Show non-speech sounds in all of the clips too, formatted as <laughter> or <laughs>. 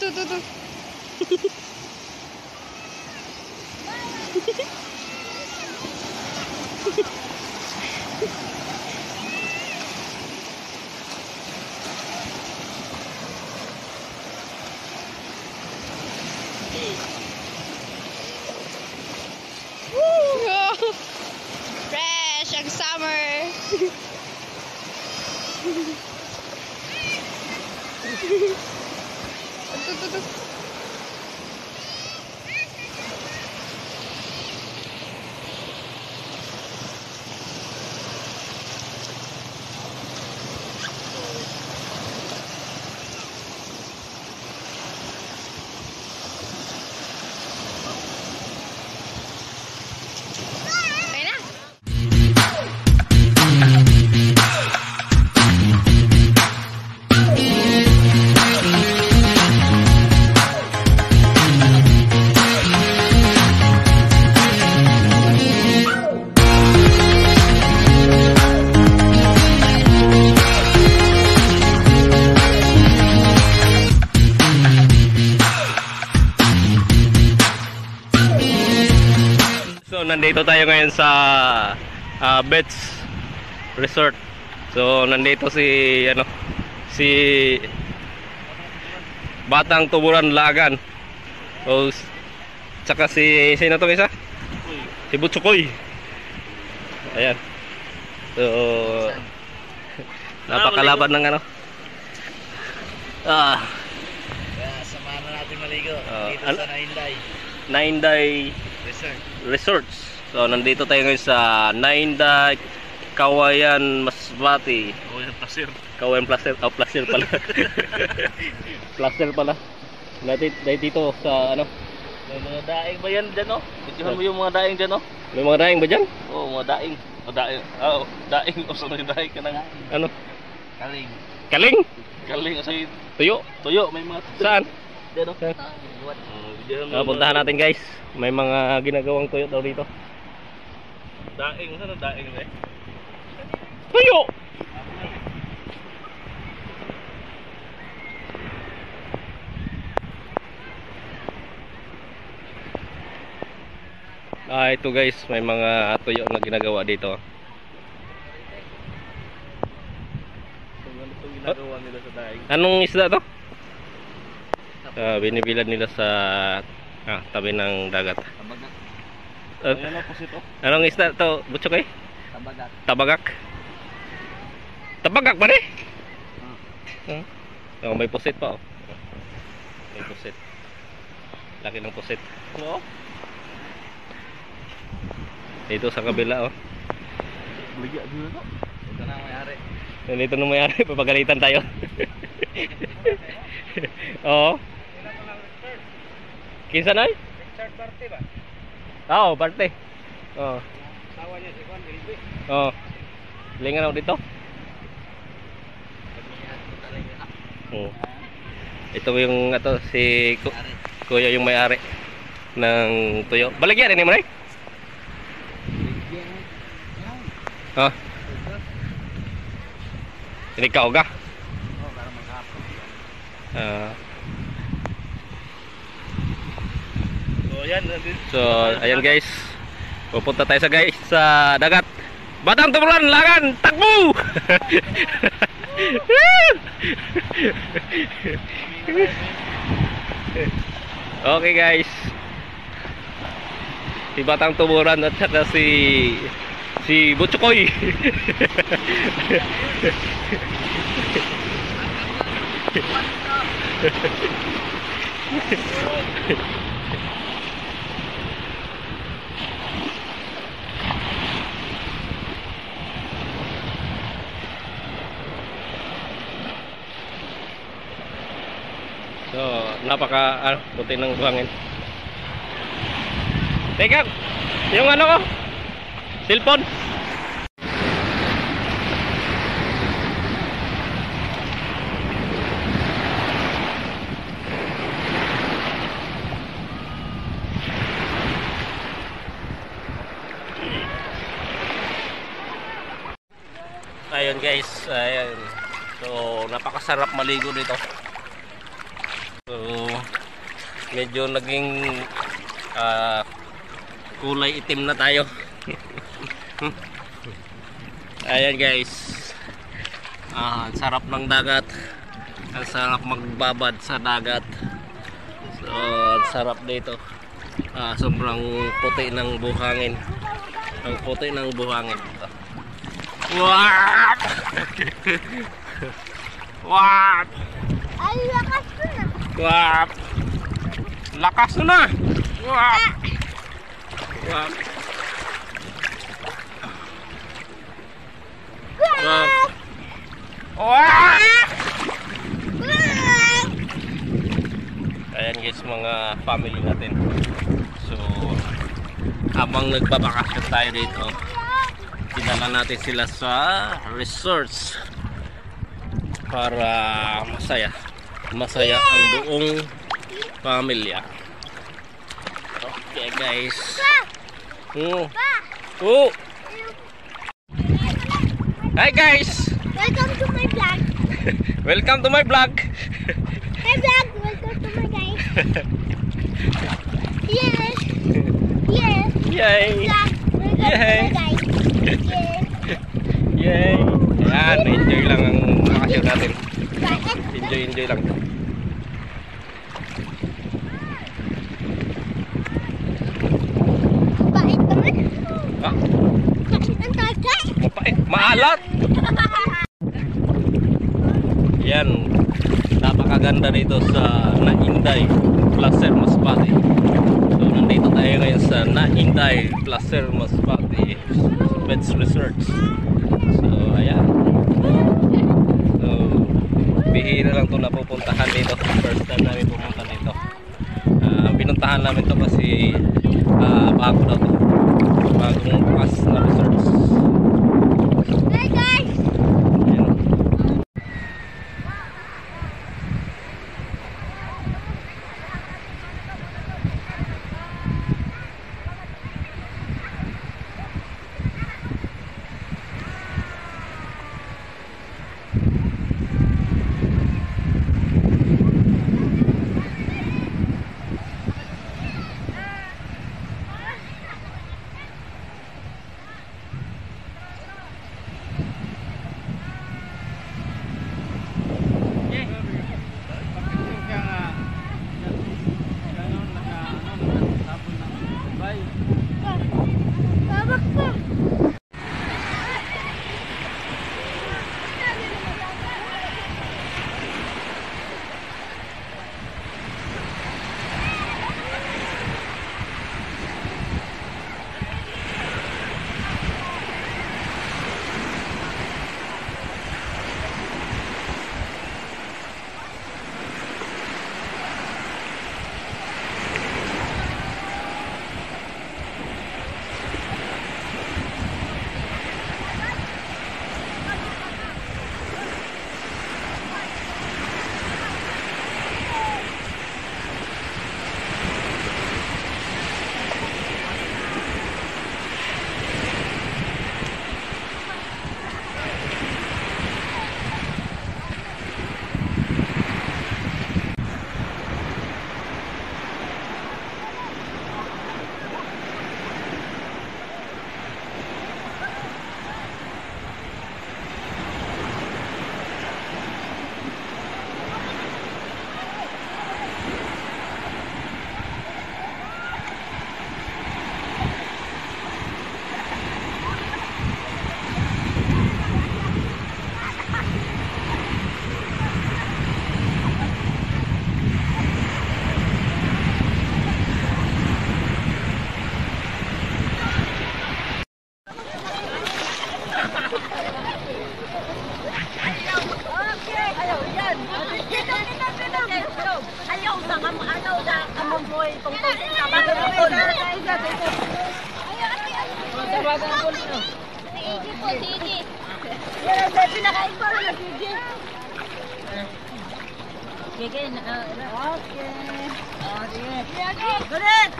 to, to. Woo! Fresh ang summer. <laughs> ito, ito. Okay nandito tayo ngayon sa ah, Bets Resort. So nandito si ano si Batang Tuburan Lagan. O s- tsaka si sino to isa? Si Butsukoy. Ayan. So <laughs> napakalaban ng ano. Ah, Kaya samahan na natin maligo Ah, dito sa Nainday Nine Day Resort. Resorts. So nandito tayo ngayon sa Nine Day Kawayan Masbati. Yung pasir. Kawayan Placer, oh Placer pala. <laughs> placer pala. Dahil dito sa ano, May mga daing ba yan dyan oh? Videohan mo yung mga daing dyan oh. may mga daing ba diyan? Oo, mga daing. O daing. Oo, daing. <laughs> O yung daing ka na nga? Ano? Kaling. Kaling? Kaling. O sa'yo. Tuyo? Tuyo. May mga Saan? Videohan mo Ah, puntahan natin guys. May mga ginagawang tuyo daw dito. Daing. Ang daing eh? Tuyo! Ah, ito guys, may mga tuyo na ginagawa dito. So, ano ginagawa nila sa daing? Anong isda to? Ah, binibilad nila sa ah, tabi ng dagat. Tabagat. Ah, Ayan oh, pusit oh. anong isda to? Butchok eh? Tabagat. Tabagak. Tabagak ba rin? Hmm. Oh, may pusit pa oh. May pusit. Laki ng pusit. Oo. Dito sa kabila oh. Ligya dito to. Ito na may-ari. Nandito nung mayari, papagalitan tayo. <laughs> Oo. Kinsa na Richard Barte ba? Oo, parte. Oo. Tawa niya si Juan Gilby. Oo. Lingan ako dito. Oo. Ito yung ato si Ku- Kuya yung may-ari ng tuyo. Baligyan ni mo na Ha? Ini ka oga. Oh, para maghapon. Ah, so ayan guys. Pupunta tayo sa guys sa dagat. Batang tumulan, lagan, takbo! <laughs> okay guys. Si Batang Tumuran at saka si si Butchokoy. <laughs> So, napaka ano, puti ng buhangin. Teka, yung ano ko? Cellphone. Ayun guys, ayun. So, napakasarap maligo dito. Medyo naging ah, kulay itim na tayo. <laughs> Ayan guys. Ah, sarap ng dagat. Ang sarap magbabad sa dagat. So, sarap dito. Ah, sobrang puti ng buhangin. Ang puti ng buhangin dito. Wow! <laughs> wow! Ay, lakas ko na. Wow! Lakas mo na! Wow! Wow! Wow! Wow! Ayan guys mga family natin. So habang nagbabakasyon tayo dito, dinala natin sila sa resorts para masaya. Masaya ang buong pamilya. Okay guys. Oh. Oh. Hi guys. Welcome to my vlog. <laughs> Welcome to my vlog. Hi vlog, welcome to my guys. Yes. Yes. Yay. Vlog, welcome to Yay. my guys. Yes. <laughs> Yay. Ayan, enjoy lang ang bakasyon natin. Enjoy, enjoy lang. Maalat. Yan. Napakaganda dito sa Nainday Placer Masbate. So nandito tayo ngayon sa Nainday Placer Masbate Beds Resorts. So ayan. So bihira lang to napupuntahan dito. First time namin pumunta dito. Ah, pinuntahan namin to kasi ah, bago daw to. Bagong bukas na resorts. Ayaw sa kam ayaw sa kamoy tungkol sa bagay Tawagan ko na. Sige po, sige. Yan ang pinakain ko na sige. Sige na. Okay. Oh, sige. Gulit.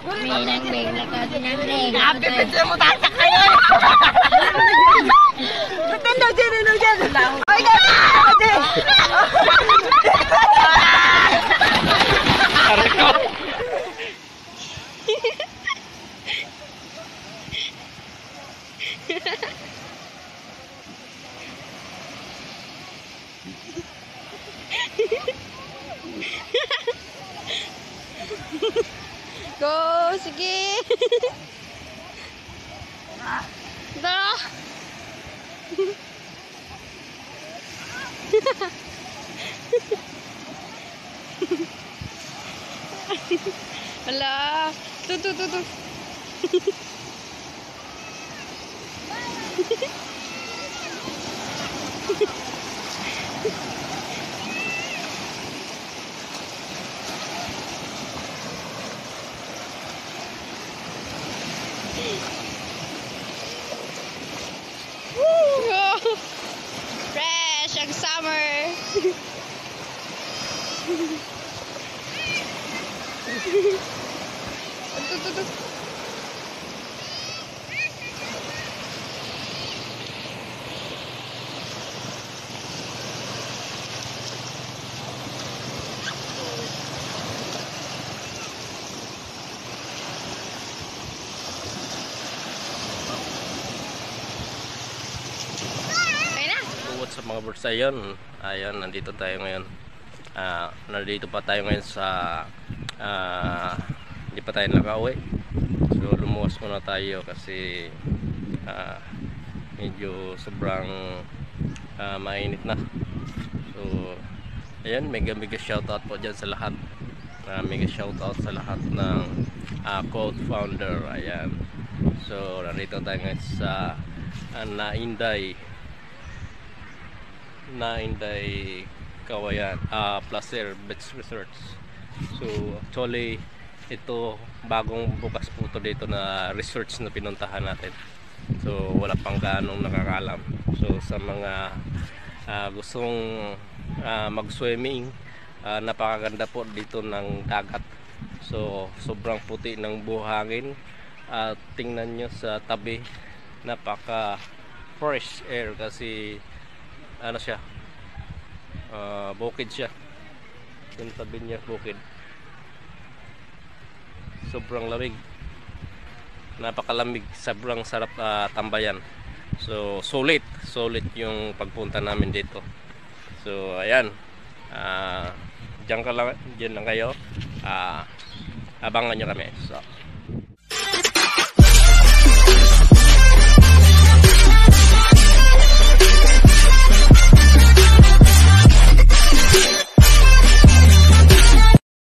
Minang beng na ka, minang beng. Grabe, pwede mo tatak kayo. Ba't ang dyan, ano dyan? Ay, Aray ko. Go! Sige! <laughs> Da! Hala! <laughs> Tu, tu, tu, tu. Woo! <laughs> Fresh ang summer! Tu, tu, tu. Ayun na! What's up mga birds ayun ayun nandito tayo ngayon Ah, nandito pa tayo ngayon sa ah, hindi pa tayo nakauwi. So lumuwas muna tayo kasi ah, medyo sobrang ah, mainit na. So ayan mega mega shoutout po dyan sa lahat. Ah, mega shoutout sa lahat ng ah, code founder ayan. So nandito tayo ngayon sa ah, Nainday. Na Inday Kawayan ah Placer Beach Resorts so actually ito bagong bukas po to dito na resorts na pinuntahan natin. So wala pang ganong nakakalam so sa mga ah, gustong ah, mag swimming ah, napakaganda po dito ng dagat. So sobrang puti ng buhangin. At tingnan nyo sa tabi napaka fresh air kasi ano siya ah, bukid siya. Yung tabi niya bukid. Sobrang lamig. Napakalamig. Sobrang sarap ah, tambayan. So sulit sulit yung pagpunta namin dito. So ayan. Ah, dyan, ka lang, dyan lang kayo. Ah, abangan nyo kami. So